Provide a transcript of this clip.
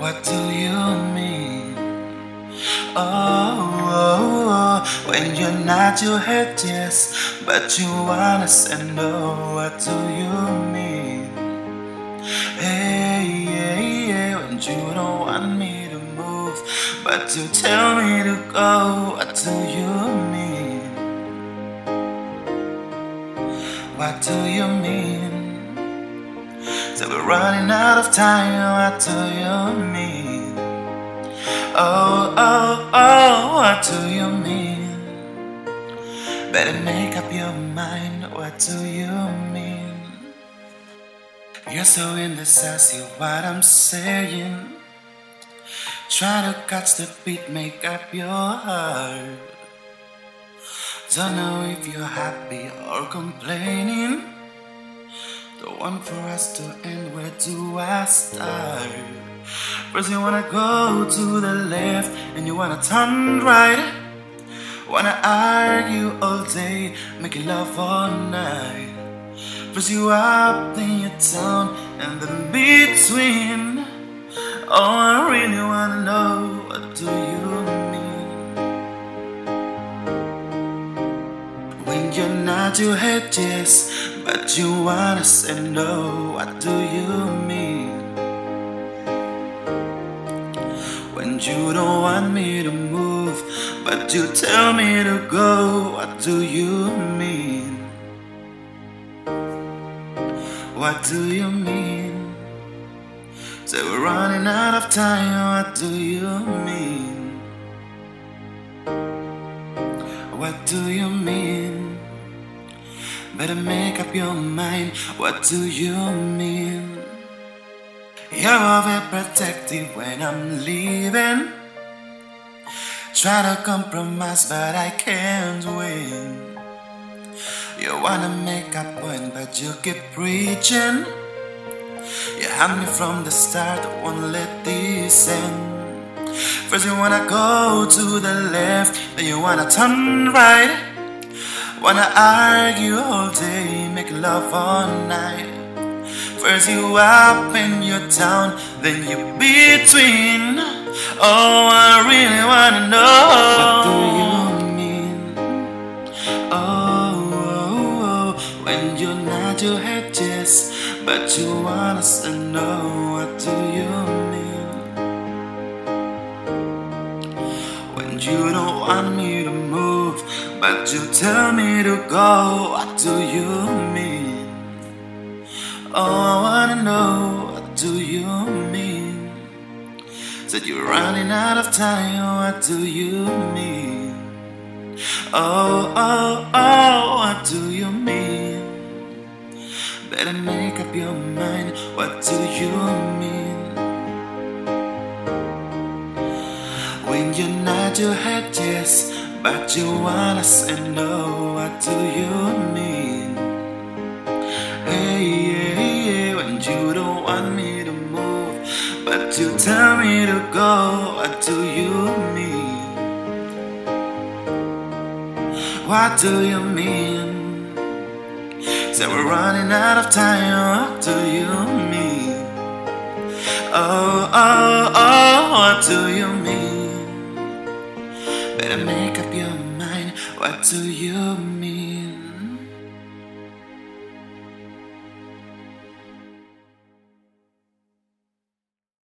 What do you mean? Oh, oh, oh, when you're not your head, yes, but you wanna say no. What do you mean? Hey, hey, hey, when you don't want me to move, but you tell me to go. What do you mean? What do you mean? So we're running out of time. What do you mean? Oh, oh, oh, what do you mean? Better make up your mind. What do you mean? You're so indecisive. What I'm saying. Try to catch the beat, make up your heart. Don't know if you're happy or complaining. The one for us to end, where do I start? First, you wanna go to the left, and you wanna turn right. Wanna argue all day, making love all night. First, you up, then you down, and then between. Oh, I really wanna know what do you mean? When you're not head, yes, but you wanna say no. What do you mean? When you don't want me to move, but you tell me to go. What do you mean? What do you mean? Say we're running out of time. What do you mean? What do you mean? Better make up your mind. What do you mean? You're overprotective when I'm leaving. Try to compromise, but I can't win. You wanna make a point, but you keep preaching. You had me from the start, won't let this end. First you wanna go to the left, then you wanna turn right. Wanna argue all day, make love all night. First you up and you down, then you between. Oh, I really wanna know. What do you mean? Oh, oh, oh, when you're not your head, yes, but you want us to no. What do you mean? When you don't want me to move, but you tell me to go. What do you mean? Oh, I wanna know. What do you mean? Said you're running out of time. What do you mean? Oh, oh, oh, what do you mean? Better make up your mind. What do you mean? When you're not your head, yes, but you wanna say no. What do you mean? Hey, yeah, yeah, when you don't want me to move, but you tell me to go. What do you mean? What do you mean? Say we're running out of time. What do you mean? Oh, oh, oh, what do you mean? What do you mean?